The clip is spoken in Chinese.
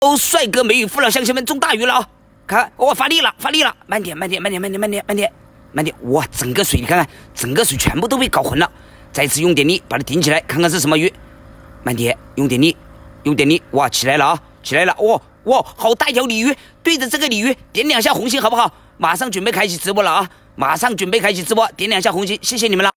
哦，帅哥美女父老乡亲们中大鱼了啊！看，我发力了，发力了，慢点，慢点，慢点，慢点，慢点，慢点，慢点！哇，整个水你看看，整个水全部都被搞浑了。再次用点力把它顶起来，看看是什么鱼。慢点，用点力，用点力！哇，起来了啊，起来了！哇哇，好大一条鲤鱼！对着这个鲤鱼点两下红心好不好？马上准备开启直播了啊！马上准备开启直播，点两下红心，谢谢你们了。